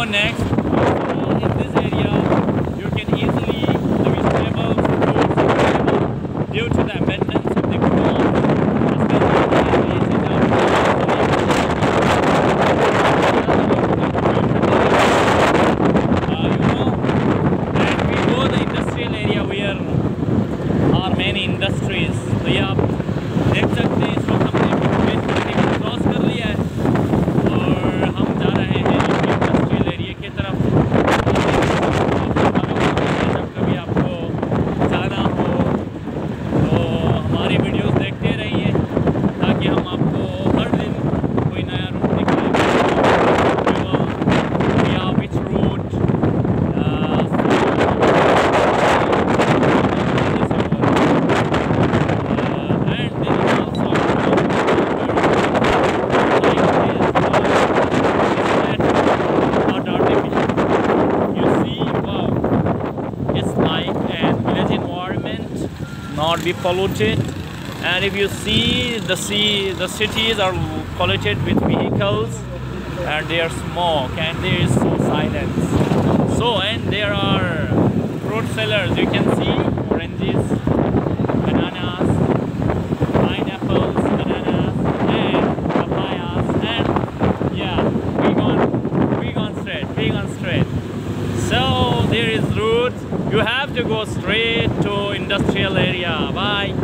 go next. Uh, in this area, you can easily the vegetables, fruits due to the abundance not be polluted. And if you see the sea, the cities are polluted with vehicles, and there is smoke, and there is silence. So, and there are fruit sellers. You can see oranges, you have to go straight to industrial area. Bye.